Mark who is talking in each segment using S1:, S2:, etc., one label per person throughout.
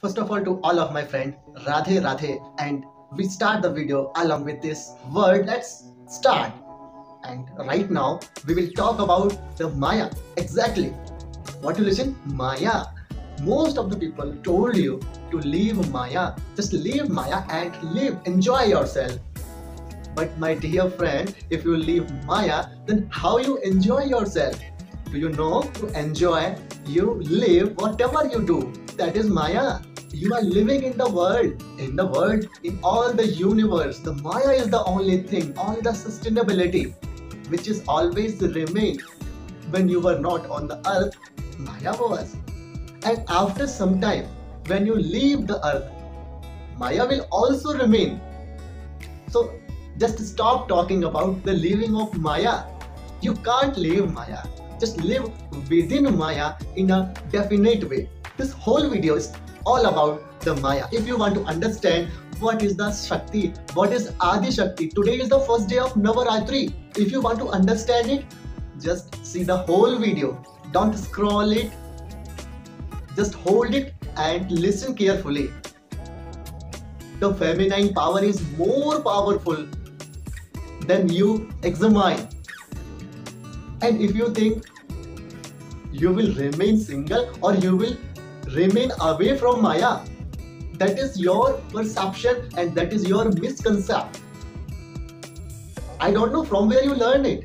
S1: First of all, to all of my friend, Radhe Radhe, and we start the video along with this word. Let's start. And right now, we will talk about the Maya. Exactly. What you listen? Maya. Most of the people told you to leave Maya. Just leave Maya and live. Enjoy yourself. But my dear friend, if you leave Maya, then how you enjoy yourself? Do you know to enjoy? You live whatever you do. That is Maya. You are living in the world. In the world, in all the universe, the Maya is the only thing, only the sustainability, which is always remain. When you were not on the earth, Maya was. And after some time, when you leave the earth, Maya will also remain. So just stop talking about the leaving of Maya. You can't leave Maya. Just live within Maya in a definite way. This whole video is all about the Maya. If you want to understand what is the Shakti, what is Adi Shakti, today is the first day of Navaratri. If you want to understand it, just see the whole video. Don't scroll it. Just hold it and listen carefully. The feminine power is more powerful than you examine. And if you think you will remain single or you will remain away from Maya, that is your perception and that is your misconception. I don't know from where you learn it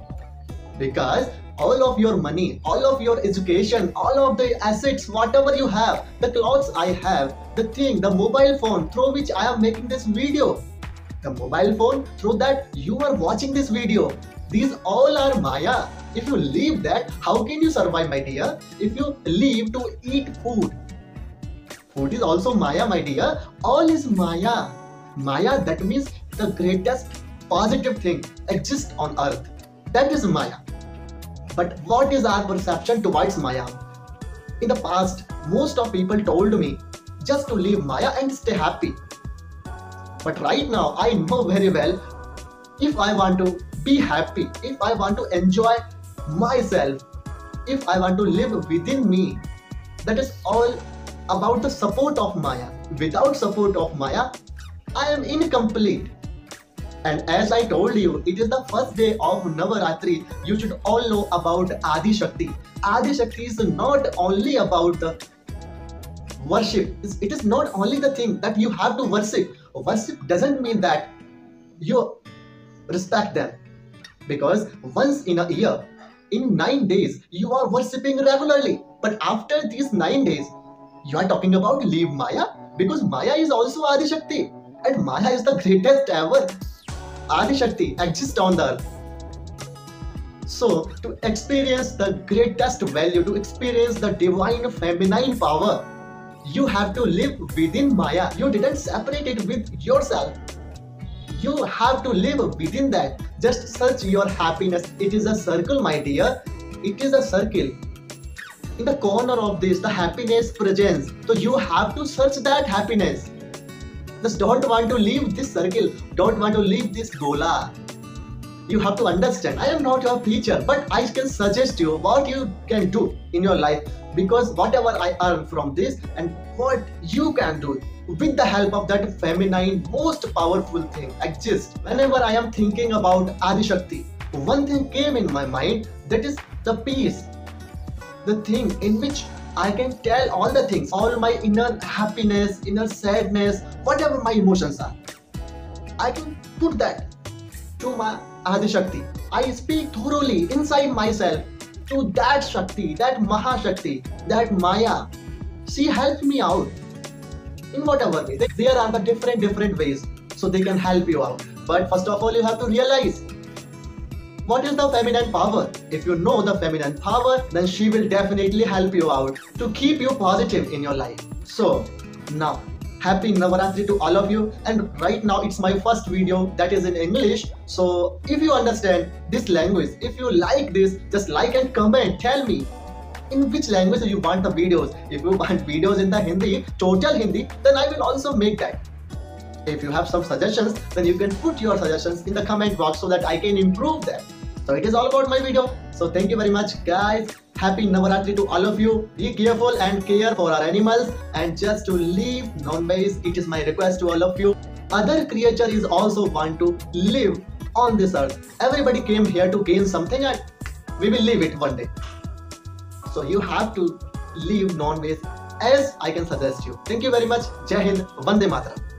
S1: because all of your money, all of your education, all of the assets, whatever you have, the clothes I have, the thing, the mobile phone through which I am making this video, the mobile phone through that you are watching this video, these all are Maya. If you leave that, how can you survive, my dear? If you leave to eat food, food is also Maya, my dear. All is Maya. Maya, that means the greatest positive thing exists on earth. That is Maya. But what is our perception towards Maya? In the past, most of people told me just to leave Maya and stay happy. But right now, I know very well if I want to be happy, if I want to enjoy myself, if I want to live within me, that is all about the support of Maya. Without support of Maya, I am incomplete. And as I told you, it is the first day of Navaratri. You should all know about Adi Shakti. Adi Shakti is not only about the worship. It is not only the thing that you have to worship. Worship doesn't mean that you respect them. Because once in a year, in nine days, you are worshipping regularly. But after these nine days, you are talking about leave Maya? Because Maya is also Adi Shakti. And Maya is the greatest ever. Adi Shakti exists on the earth. So, to experience the greatest value, to experience the divine feminine power, you have to live within Maya. You didn't separate it with yourself. You have to live within that. Just search your happiness. It is a circle, my dear. It is a circle. In the corner of this, the happiness presents. So you have to search that happiness. Just don't want to leave this circle. Don't want to leave this gola. You have to understand. I am not your teacher, but I can suggest you what you can do in your life because whatever I earn from this and what you can do with the help of that feminine, most powerful thing exists. Whenever I am thinking about Adi Shakti, one thing came in my mind that is the peace, the thing in which I can tell all the things, all my inner happiness, inner sadness, whatever my emotions are. I can put that to my Adi Shakti. I speak thoroughly inside myself to that Shakti, that Mahashakti, that Maya. She helped me out in whatever way. There are the different, different ways so they can help you out. But first of all, you have to realize what is the feminine power? If you know the feminine power, then she will definitely help you out to keep you positive in your life. So, now, happy Navaratri to all of you. And right now, it's my first video that is in English. So, if you understand this language, if you like this, just like and comment. Tell me in which language you want the videos. If you want videos in the Hindi, total Hindi, then I will also make that. If you have some suggestions, then you can put your suggestions in the comment box so that I can improve them. So it is all about my video. So thank you very much guys. Happy Navaratri to all of you. Be careful and care for our animals and just to leave non-veg. It is my request to all of you. Other creature is also want to live on this earth. Everybody came here to gain something and we will leave it one day. So you have to leave non-veg as I can suggest you. Thank you very much. Jai Hind. Vande Mataram.